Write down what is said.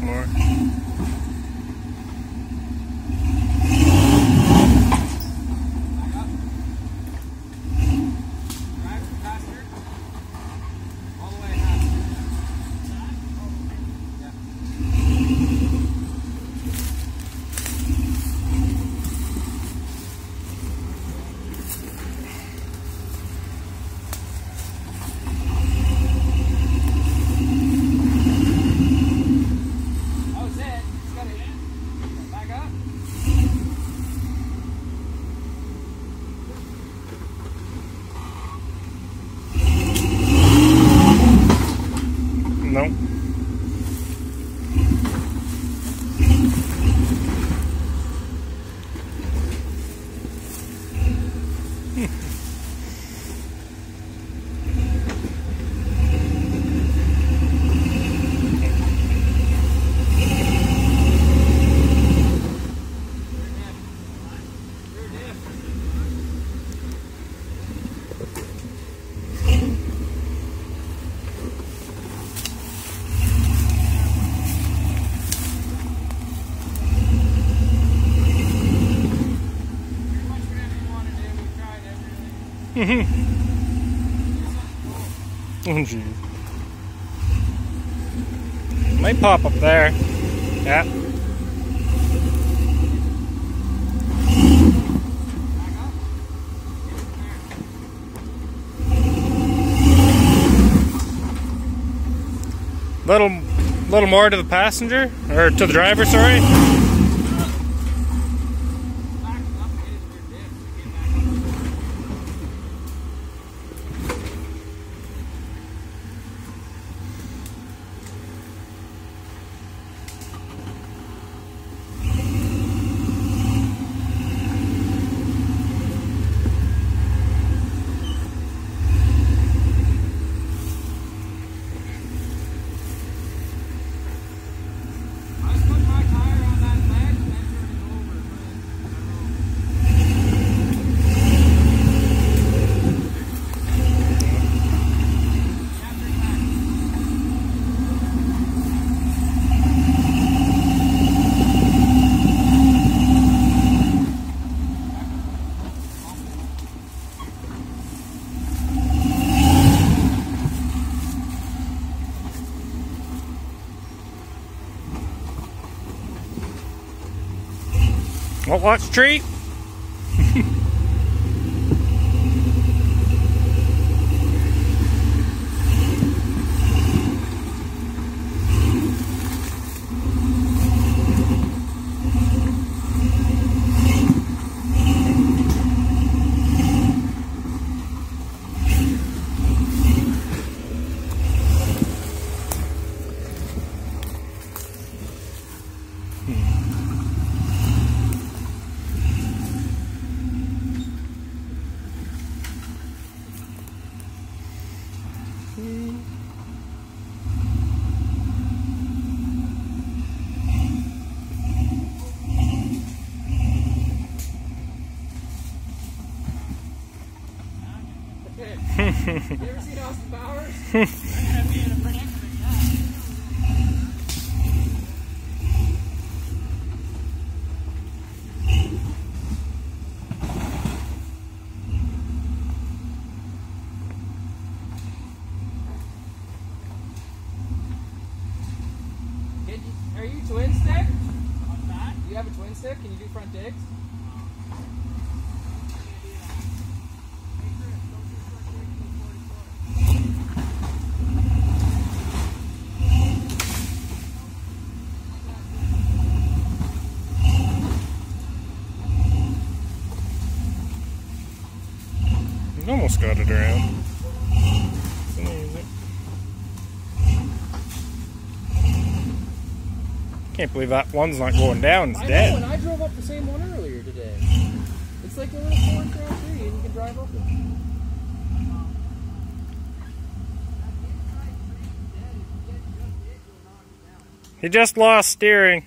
black mark. Mm-hmm. oh geez. Might pop up there. Yeah. Little, little more to the passenger or to the driver. Sorry. What watch treat? you seen Powers? Are you twin stick? Do you have a twin stick? Can you do front digs? Almost got it around. Can't believe that one's not going down. It's I know, and I drove up the same one earlier today. It's like a little Ford Grand Prix, and you can drive up it. He just lost steering.